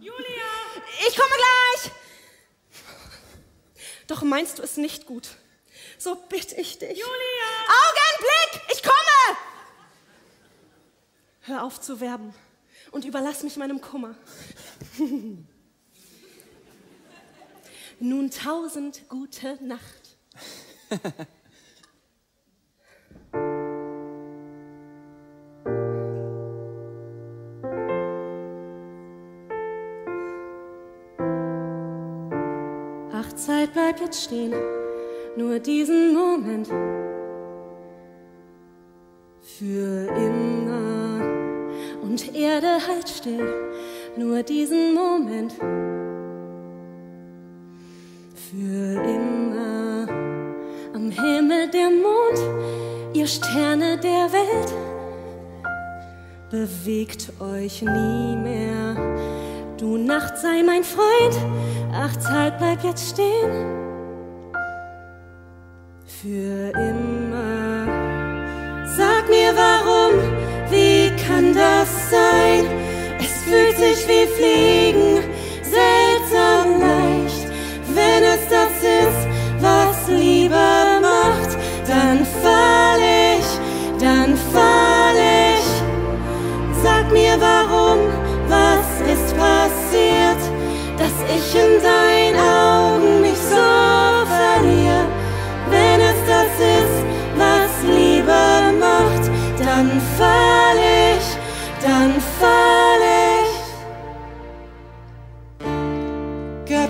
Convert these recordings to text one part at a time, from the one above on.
Julia! Ich komme gleich! Doch meinst du es nicht gut? So bitte ich dich. Julia! Augenblick! Ich komme! Hör auf zu werben und überlass mich meinem Kummer. Nun tausend gute Nacht. Zeit, bleib jetzt stehen, nur diesen Moment. Für immer. Und Erde halt still, nur diesen Moment. Für immer. Am Himmel der Mond, ihr Sterne der Welt, bewegt euch nie mehr. Du Nacht sei mein Freund, ach Zeit bleib jetzt stehen. Für immer.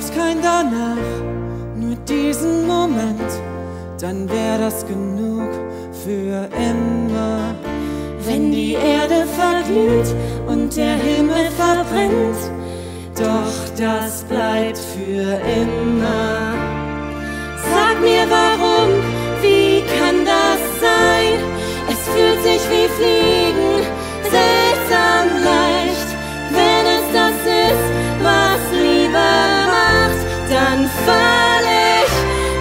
Gäb's kein danach, nur diesen Moment, dann wär das genug für immer. Wenn die Erde verglüht und der Himmel verbrennt, doch das bleibt für immer. Sag mir warum, wie kann das sein? Es fühlt sich wie Fliegen,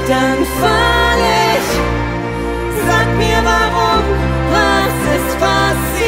dann fall ich. Sag mir warum, was ist passiert,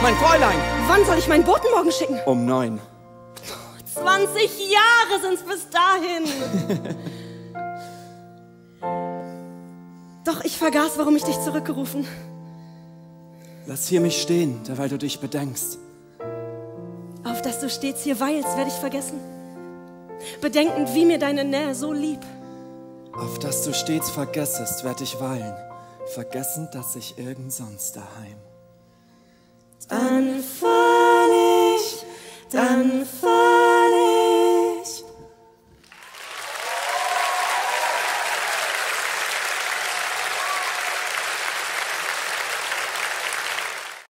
Mein Fräulein! Wann soll ich meinen Boten morgen schicken? Um neun. 20 Jahre sind's bis dahin. Doch ich vergaß, warum ich dich zurückgerufen. Lass hier mich stehen, derweil du dich bedenkst. Auf dass du stets hier weilst, werde ich vergessen. Bedenkend, wie mir deine Nähe so lieb. Auf dass du stets vergessest, werd ich weilen, vergessend, dass ich irgend sonst daheim. Dann fall